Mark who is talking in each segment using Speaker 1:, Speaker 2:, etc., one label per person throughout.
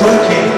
Speaker 1: broken.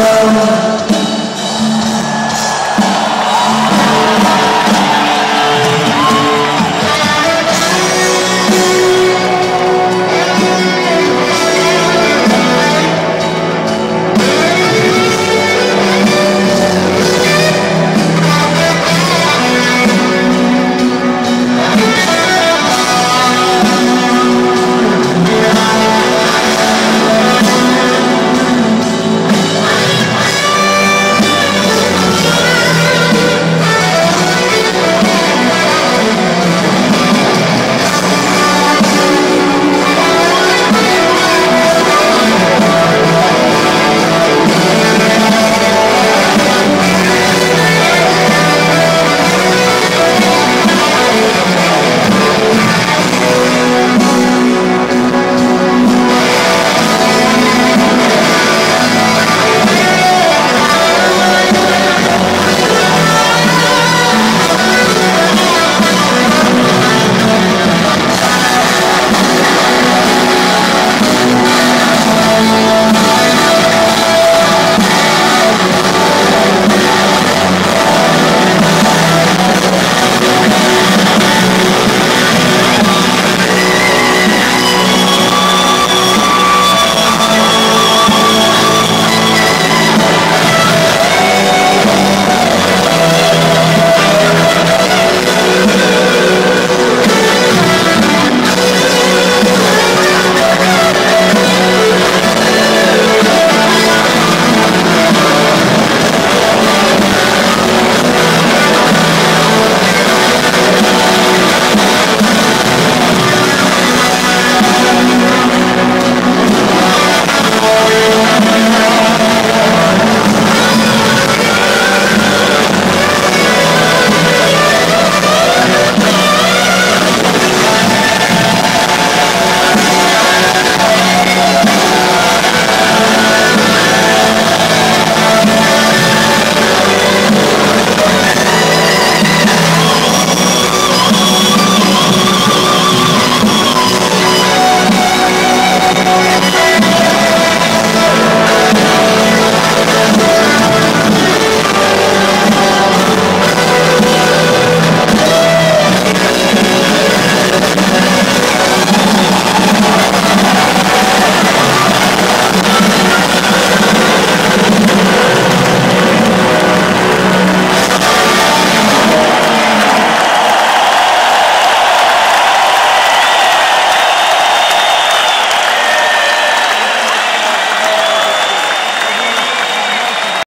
Speaker 1: Know